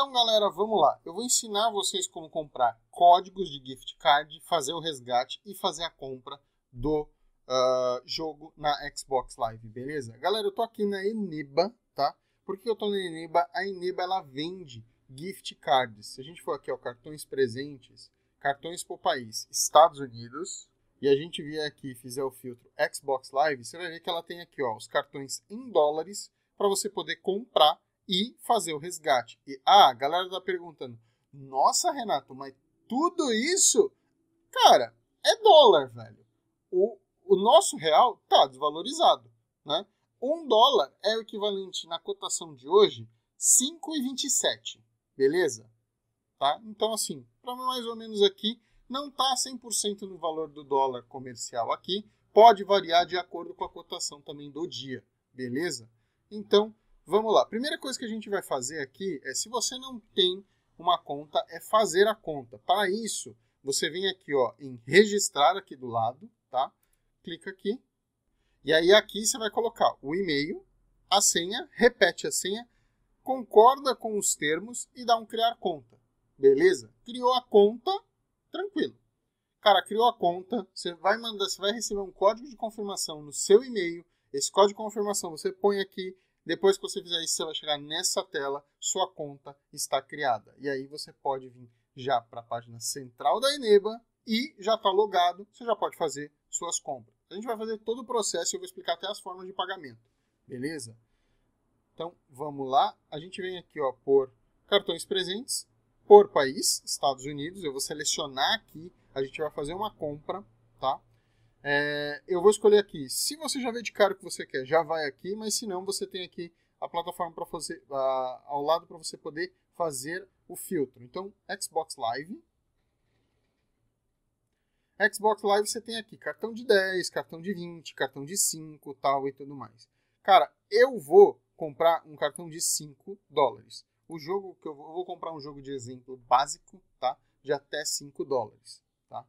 Então, galera, vamos lá. Eu vou ensinar vocês como comprar códigos de gift card, fazer o resgate e fazer a compra do uh, jogo na Xbox Live, beleza? Galera, eu tô aqui na Eniba, tá? Por que eu tô na Eniba? A Eniba, ela vende gift cards. Se a gente for aqui, ó, cartões presentes, cartões por país, Estados Unidos, e a gente vier aqui e fizer o filtro Xbox Live, você vai ver que ela tem aqui, ó, os cartões em dólares para você poder comprar e fazer o resgate. E ah, a galera tá perguntando: "Nossa, Renato, mas tudo isso, cara, é dólar, velho. O, o nosso real tá desvalorizado, né? Um dólar é o equivalente na cotação de hoje 5,27, beleza? Tá? Então assim, para mais ou menos aqui não tá 100% no valor do dólar comercial aqui, pode variar de acordo com a cotação também do dia, beleza? Então, Vamos lá. Primeira coisa que a gente vai fazer aqui é, se você não tem uma conta, é fazer a conta. Para isso, você vem aqui ó, em registrar aqui do lado, tá? Clica aqui. E aí aqui você vai colocar o e-mail, a senha, repete a senha, concorda com os termos e dá um criar conta. Beleza? Criou a conta, tranquilo. Cara, criou a conta, você vai mandar, você vai receber um código de confirmação no seu e-mail. Esse código de confirmação você põe aqui, depois que você fizer isso, você vai chegar nessa tela, sua conta está criada. E aí você pode vir já para a página central da Eneba e já está logado, você já pode fazer suas compras. A gente vai fazer todo o processo e eu vou explicar até as formas de pagamento. Beleza? Então, vamos lá. A gente vem aqui ó, por cartões presentes, por país, Estados Unidos. Eu vou selecionar aqui, a gente vai fazer uma compra? É, eu vou escolher aqui. Se você já vê de cara o que você quer, já vai aqui, mas se não, você tem aqui a plataforma para fazer uh, ao lado para você poder fazer o filtro. Então, Xbox Live. Xbox Live você tem aqui cartão de 10, cartão de 20, cartão de 5, tal e tudo mais. Cara, eu vou comprar um cartão de 5 dólares. O jogo que eu vou, eu vou comprar um jogo de exemplo básico, tá? De até 5 dólares, tá?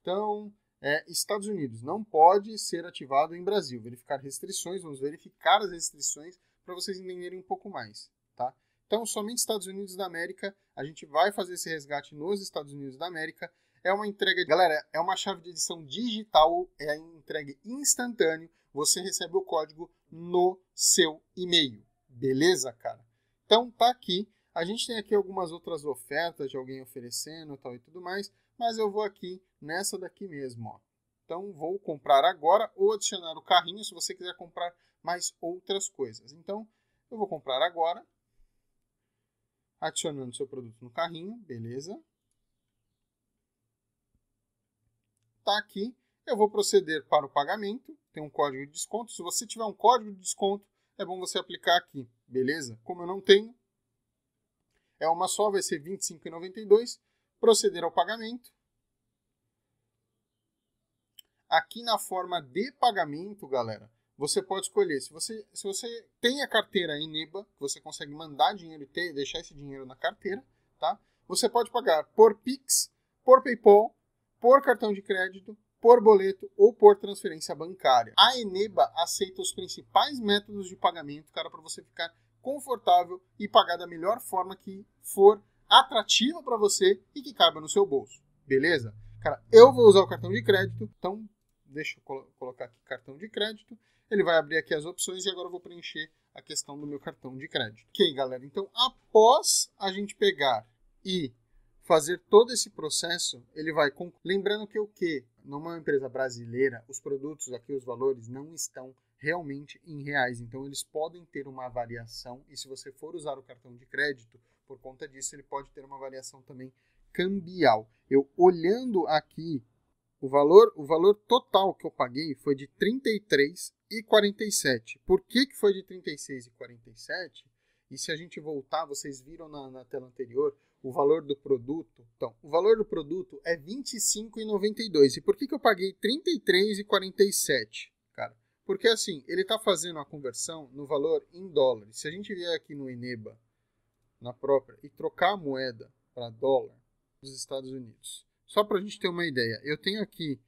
Então, é, Estados Unidos não pode ser ativado em Brasil. Verificar restrições, vamos verificar as restrições para vocês entenderem um pouco mais, tá? Então, somente Estados Unidos da América, a gente vai fazer esse resgate nos Estados Unidos da América. É uma entrega, galera, é uma chave de edição digital, é entrega instantânea. Você recebe o código no seu e-mail, beleza, cara? Então, tá aqui. A gente tem aqui algumas outras ofertas de alguém oferecendo tal e tudo mais mas eu vou aqui nessa daqui mesmo, ó. Então vou comprar agora ou adicionar o carrinho se você quiser comprar mais outras coisas. Então eu vou comprar agora, adicionando seu produto no carrinho, beleza? Tá aqui. Eu vou proceder para o pagamento. Tem um código de desconto. Se você tiver um código de desconto, é bom você aplicar aqui, beleza? Como eu não tenho, é uma só, vai ser R$ 25,92 proceder ao pagamento. Aqui na forma de pagamento, galera, você pode escolher. Se você, se você tem a carteira em NEBA, você consegue mandar dinheiro e ter, deixar esse dinheiro na carteira, tá? Você pode pagar por Pix, por PayPal, por cartão de crédito, por boleto ou por transferência bancária. A Eneba aceita os principais métodos de pagamento, cara, para você ficar confortável e pagar da melhor forma que for atrativa para você e que caiba no seu bolso. Beleza? Cara, eu vou usar o cartão de crédito, então deixa eu colo colocar aqui cartão de crédito. Ele vai abrir aqui as opções e agora eu vou preencher a questão do meu cartão de crédito. Ok, galera, então após a gente pegar e fazer todo esse processo, ele vai. Lembrando que o que? Numa empresa brasileira, os produtos aqui, os valores não estão realmente em reais. Então eles podem ter uma variação e se você for usar o cartão de crédito, por conta disso ele pode ter uma variação também cambial. Eu olhando aqui o valor, o valor total que eu paguei foi de 33,47. Por que, que foi de 36,47? E se a gente voltar, vocês viram na, na, tela anterior o valor do produto. Então, o valor do produto é R$ 25,92. E por que, que eu paguei R$ 33,47? Porque assim, ele está fazendo a conversão no valor em dólares. Se a gente vier aqui no Eneba, na própria, e trocar a moeda para dólar dos Estados Unidos, só para a gente ter uma ideia, eu tenho aqui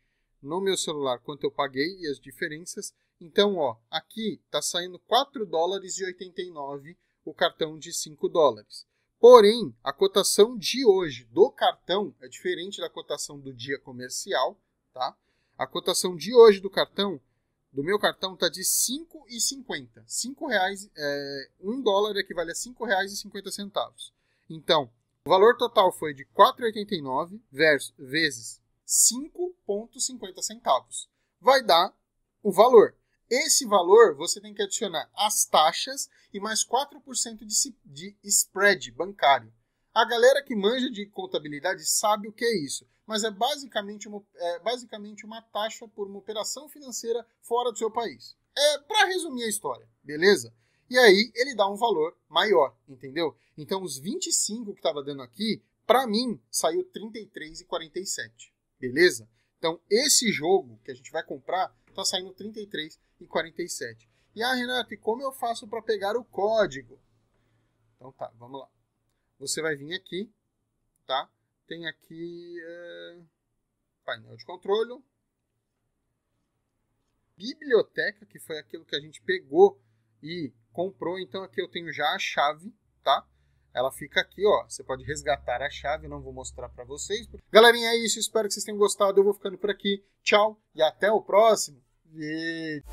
no meu celular quanto eu paguei e as diferenças. Então, ó, aqui está saindo 4 dólares e 89 o cartão de 5 dólares. Porém, a cotação de hoje do cartão é diferente da cotação do dia comercial, tá? A cotação de hoje do cartão, do meu cartão, tá de R$ 5,50. R$ reais, é, 1 dólar equivale a R$ 5,50. Então, o valor total foi de R$ 4,89 versus vezes 5,50 centavos. Vai dar o valor. Esse valor você tem que adicionar as taxas e mais 4% de, de spread bancário. A galera que manja de contabilidade sabe o que é isso, mas é basicamente uma, é basicamente uma taxa por uma operação financeira fora do seu país. É para resumir a história, beleza? E aí ele dá um valor maior, entendeu? Então os 25 que estava dando aqui, para mim saiu 33,47, beleza? Então esse jogo que a gente vai comprar está saindo 33,47. E ah, Renato, e como eu faço para pegar o código? Então tá, vamos lá. Você vai vir aqui, tá? Tem aqui é, painel de controle, biblioteca, que foi aquilo que a gente pegou e comprou. Então aqui eu tenho já a chave, tá? Ela fica aqui, ó. Você pode resgatar a chave, não vou mostrar para vocês. Galerinha, é isso. Espero que vocês tenham gostado. Eu vou ficando por aqui. Tchau e até o próximo vídeo.